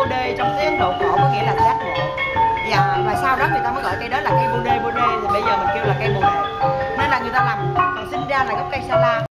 bồ đề trong tiếng Ấn Độ cổ có nghĩa là giác ngộ. Dạ và sau đó người ta mới gọi cây đó là cây bồ đề bồ đề thì bây giờ mình kêu là cây bồ đề. Nên là người ta làm, còn sinh ra là gốc cây sa la.